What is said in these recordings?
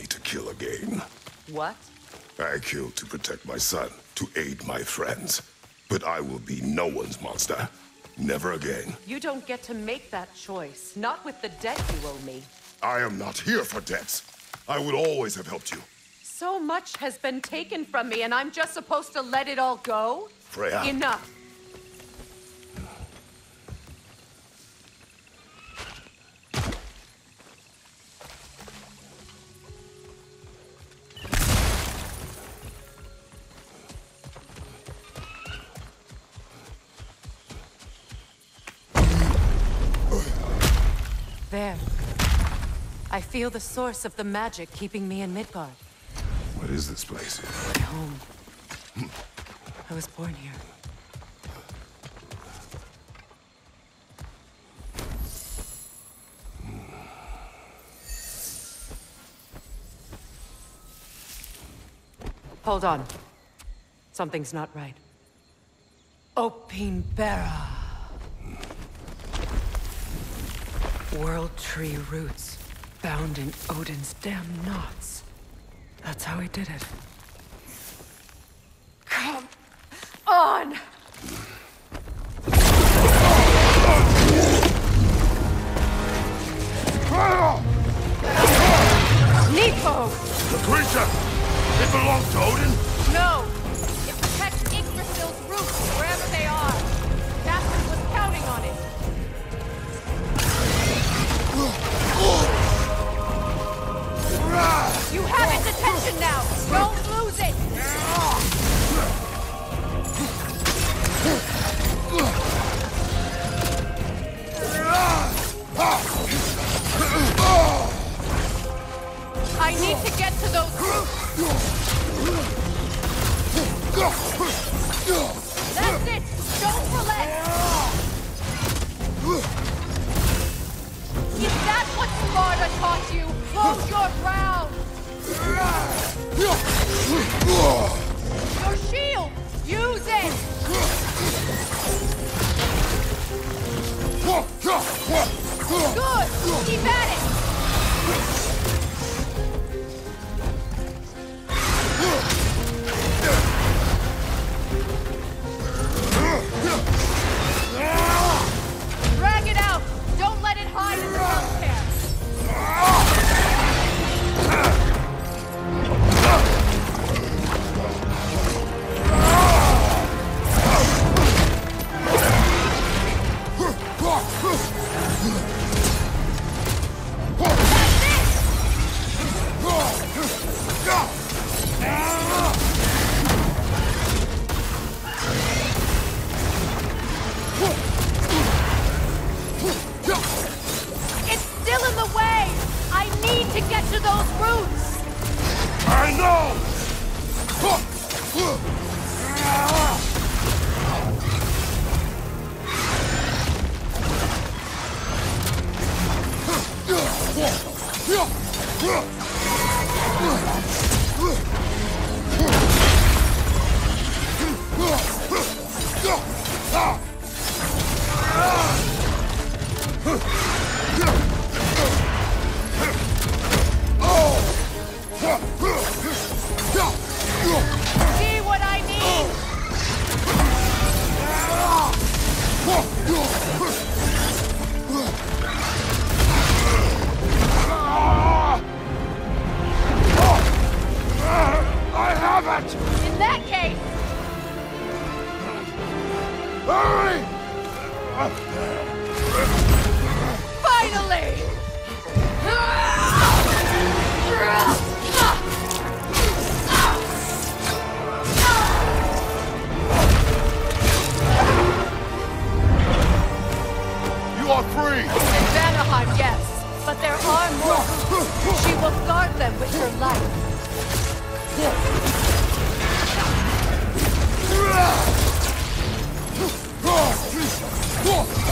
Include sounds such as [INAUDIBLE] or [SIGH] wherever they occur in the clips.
me to kill again. What? I killed to protect my son, to aid my friends. But I will be no one's monster. Never again. You don't get to make that choice. Not with the debt you owe me. I am not here for debts. I would always have helped you. So much has been taken from me, and I'm just supposed to let it all go? Freya. Enough. Feel the source of the magic keeping me in Midgard. What is this place? My home. I was born here. Hold on. Something's not right. Opine Bara. World tree roots, bound in Odin's damn knots. That's how he did it. It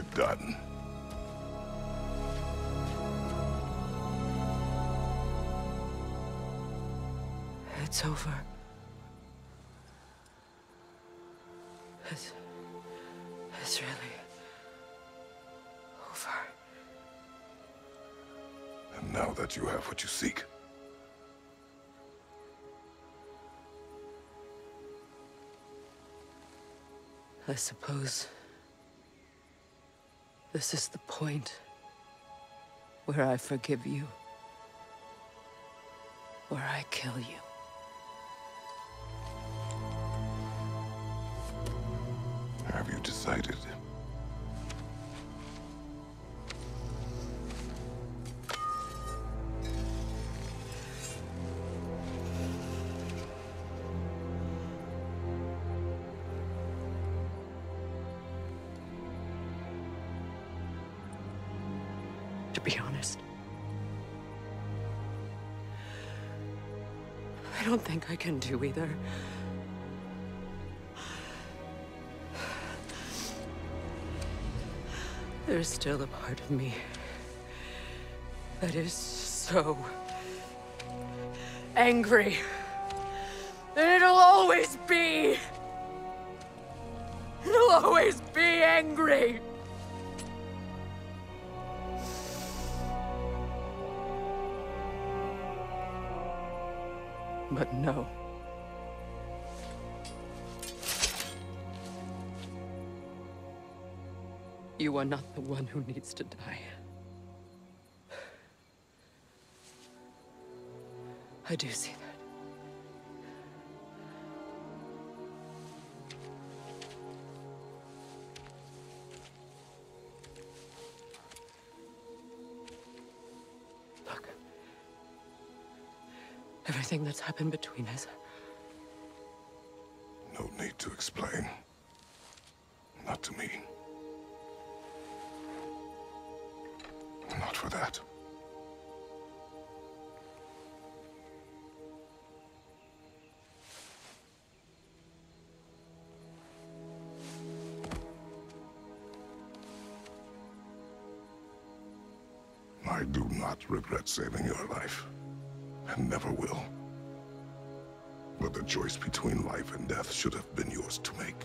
had done. It's over. It's, it's really over. And now that you have what you seek, I suppose this is the point where I forgive you, where I kill you. To be honest, I don't think I can do either. There's still a part of me that is so angry And it'll always be. It'll always be angry. But no. You are not the one who needs to die. I do see that. Everything that's happened between us. No need to explain. Not to me. Not for that. I do not regret saving your life, and never will. But the choice between life and death should have been yours to make.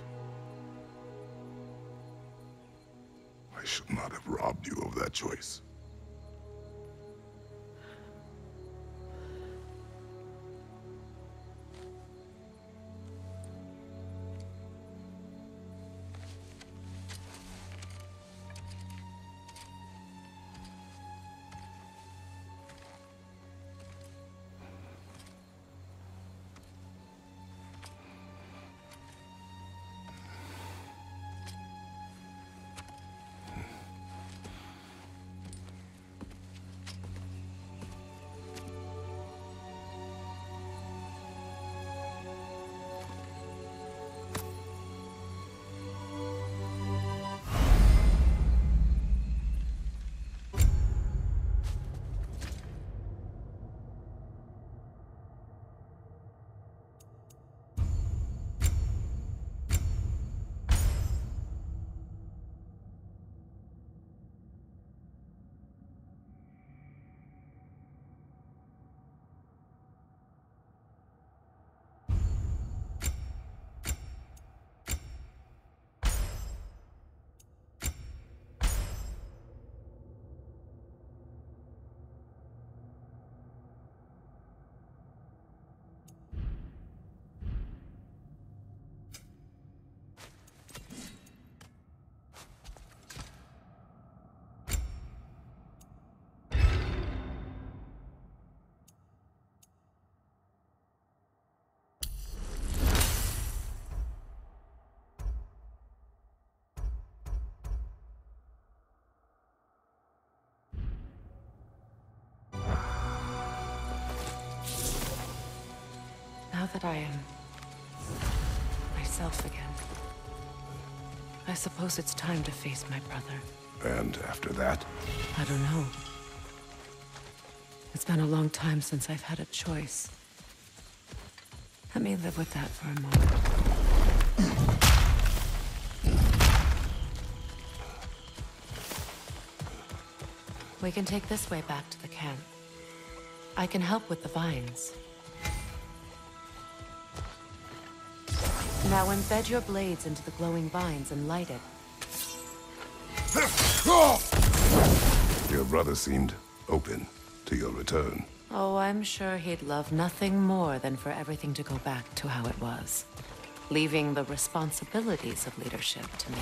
I should not have robbed you of that choice. That I am myself again, I suppose it's time to face my brother. And after that, I don't know. It's been a long time since I've had a choice. Let me live with that for a moment. We can take this way back to the camp. I can help with the vines. Now embed your blades into the glowing vines and light it. your brother seemed open to your return. Oh, I'm sure he'd love nothing more than for everything to go back to how it was. Leaving the responsibilities of leadership to me.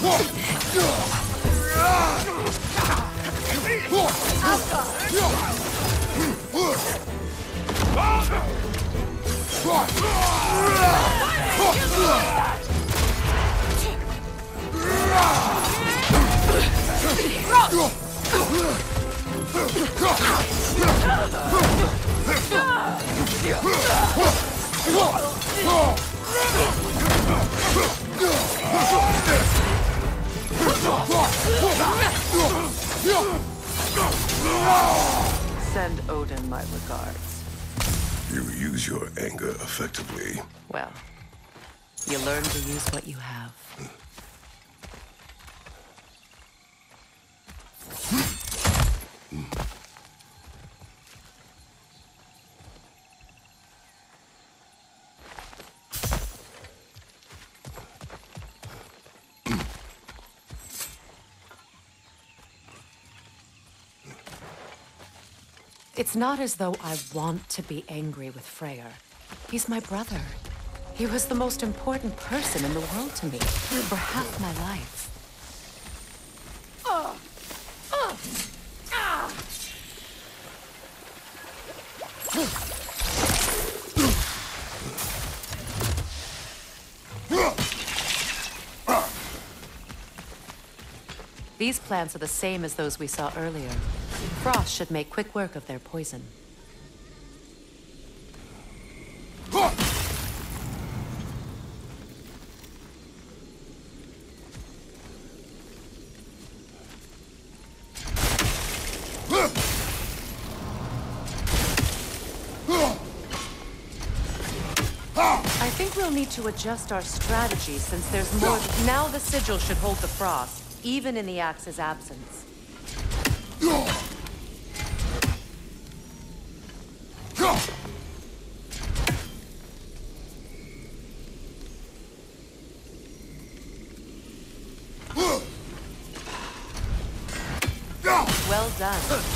Oh! Send Odin my regards. You use your anger effectively. Well, you learn to use what you have. [LAUGHS] It's not as though I want to be angry with Freyr. He's my brother. He was the most important person in the world to me for half my life. These plants are the same as those we saw earlier. Frost should make quick work of their poison. I think we'll need to adjust our strategy since there's more. Now the sigil should hold the frost, even in the Axe's absence. Well done.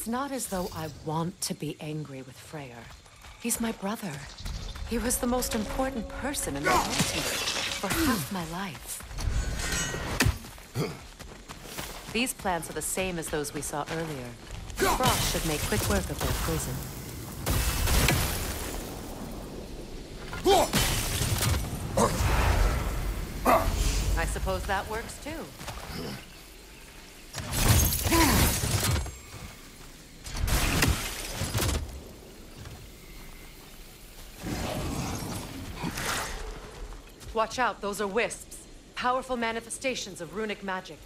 It's not as though I want to be angry with Freyr. He's my brother. He was the most important person in the world for half my life. These plants are the same as those we saw earlier. Frost should make quick work of their poison. I suppose that works too. Watch out, those are wisps. Powerful manifestations of runic magic.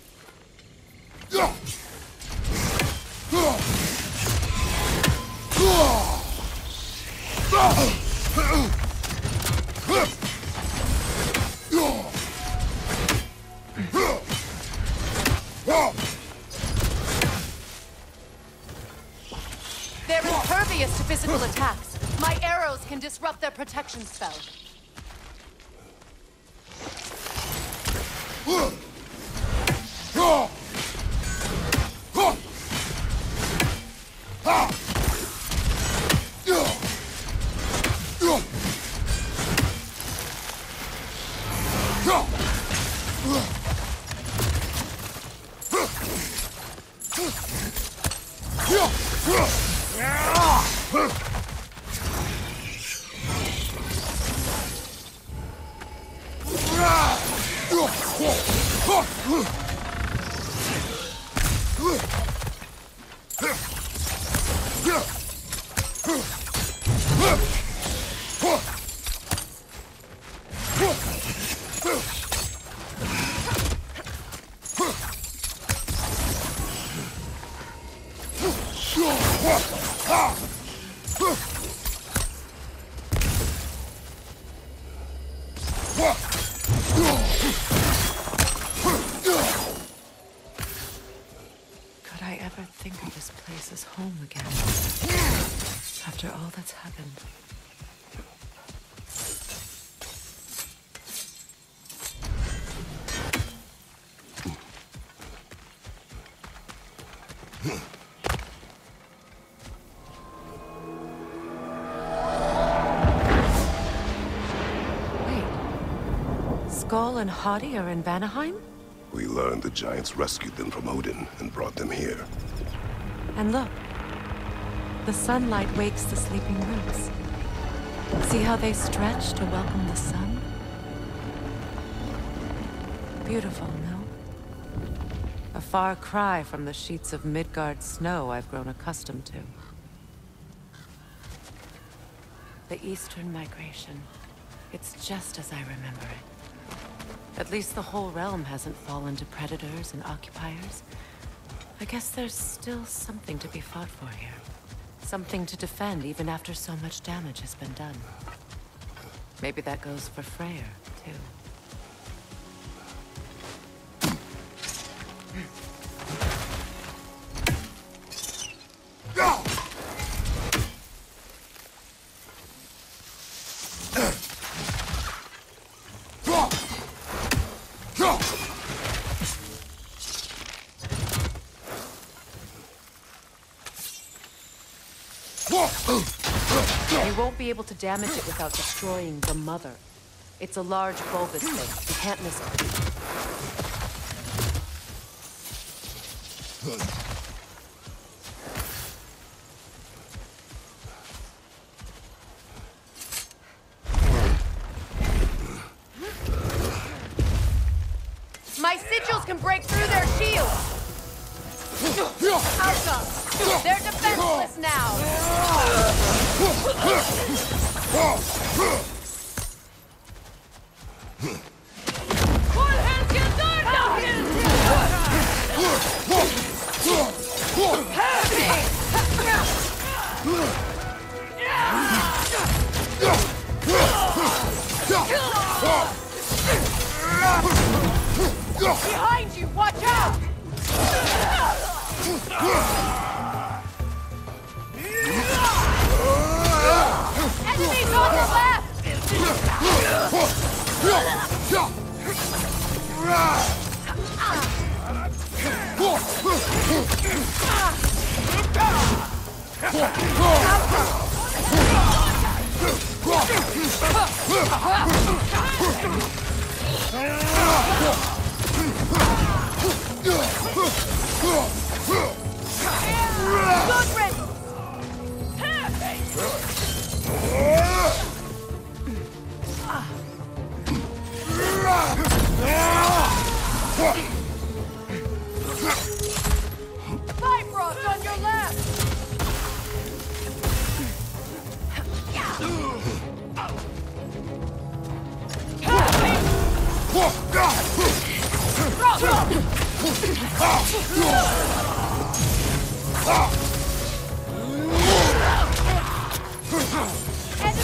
They're impervious to physical attacks. My arrows can disrupt their protection spell. Could ever think of this place as home again? After all that's happened. Wait. Sköll and Hati are in Vanaheim? We learned the giants rescued them from Odin and brought them here. And look. The sunlight wakes the sleeping roots. See how they stretch to welcome the sun? Beautiful, no? A far cry from the sheets of Midgard snow I've grown accustomed to. The Eastern Migration. It's just as I remember it. At least the whole realm hasn't fallen to predators and occupiers. I guess there's still something to be fought for here. Something to defend even after so much damage has been done. Maybe that goes for Freyr, too. Able to damage it without destroying the mother. It's a large bulbous thing. You can't miss it. My sigils can break through their shields! How come? They're defenseless now! Behind Good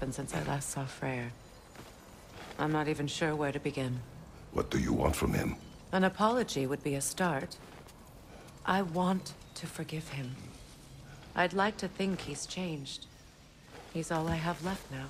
happened since I last saw Freyr. I'm not even sure where to begin. What do you want from him? An apology would be a start. I want to forgive him. I'd like to think he's changed. He's all I have left now.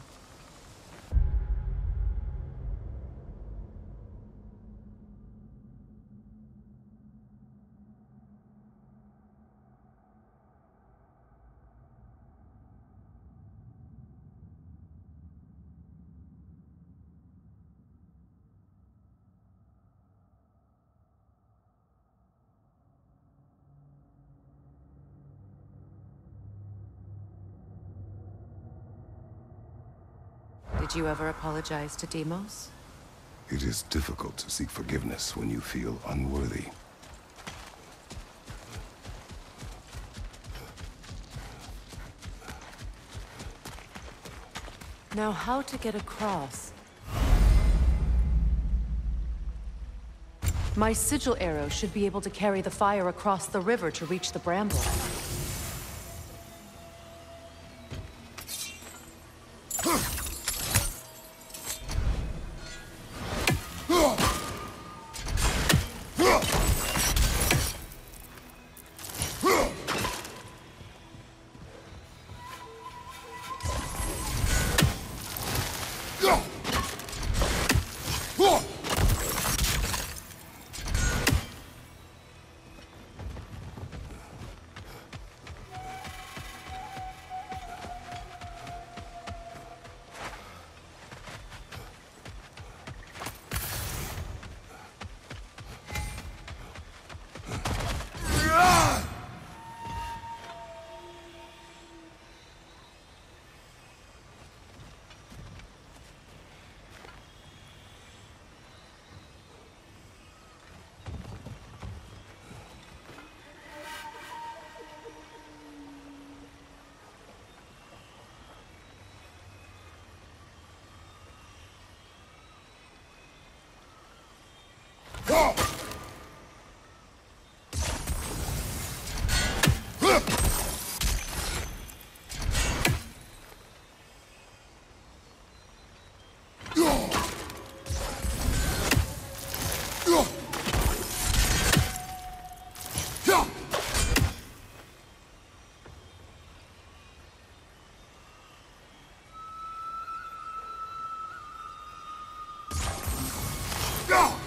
Did you ever apologize to Deimos? It is difficult to seek forgiveness when you feel unworthy. Now how to get across? My sigil arrow should be able to carry the fire across the river to reach the bramble. Go!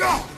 Go!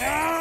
Ah!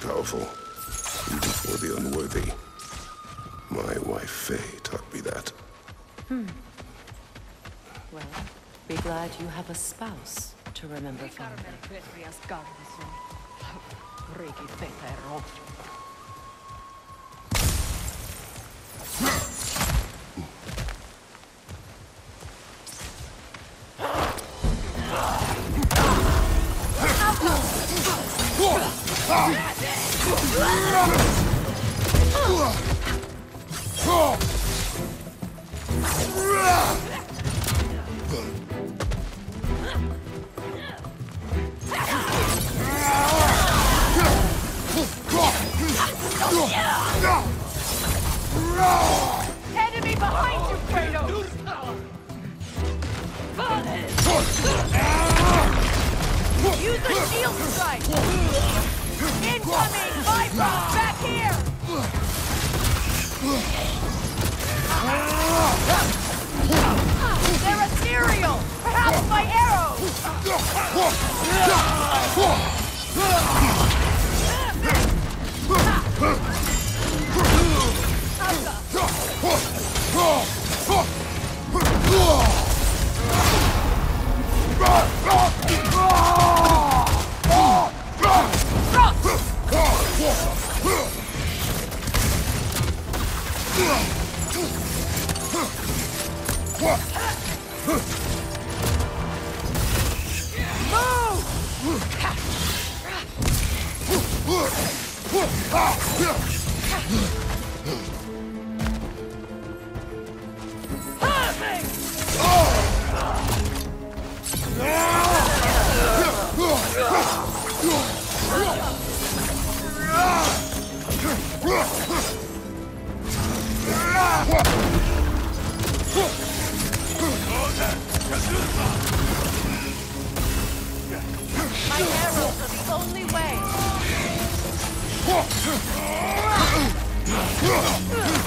Powerful, even for the unworthy. My wife Faye taught me that. Hmm. Well, be glad you have a spouse to remember fondly. [LAUGHS] The shield strike! Incoming! Viper! Back here! They're ethereal! Perhaps my arrows! My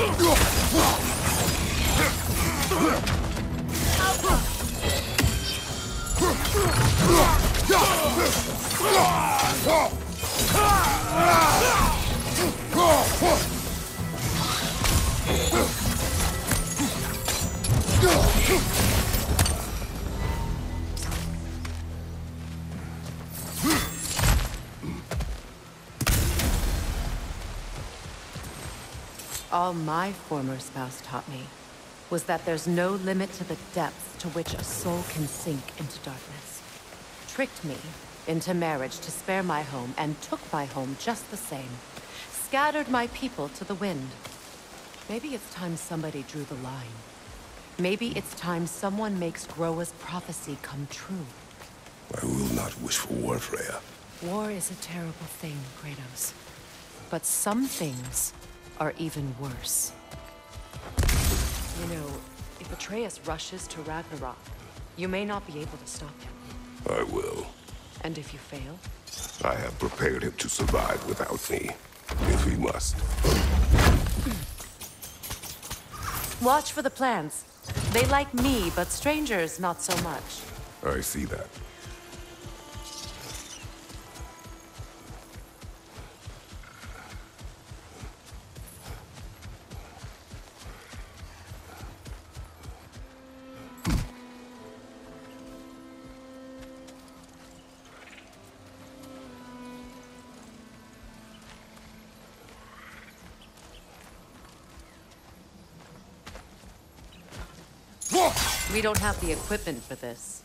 Yeah! All my former spouse taught me was that there's no limit to the depths to which a soul can sink into darkness. Tricked me into marriage to spare my home and took my home just the same. Scattered my people to the wind. Maybe it's time somebody drew the line. Maybe it's time someone makes Groa's prophecy come true. I will not wish for war, Freya. War is a terrible thing, Kratos. But some things are even worse. You know, if Atreus rushes to Ragnarok, you may not be able to stop him. I will. And if you fail? I have prepared him to survive without me, if he must. Watch for the plants. They like me, but strangers not so much. I see that. Don't have the equipment for this.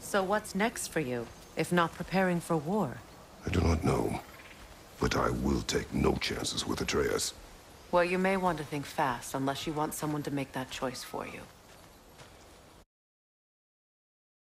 So what's next for you, if not preparing for war? I do not know, but I will take no chances with Atreus. Well, you may want to think fast, unless you want someone to make that choice for you.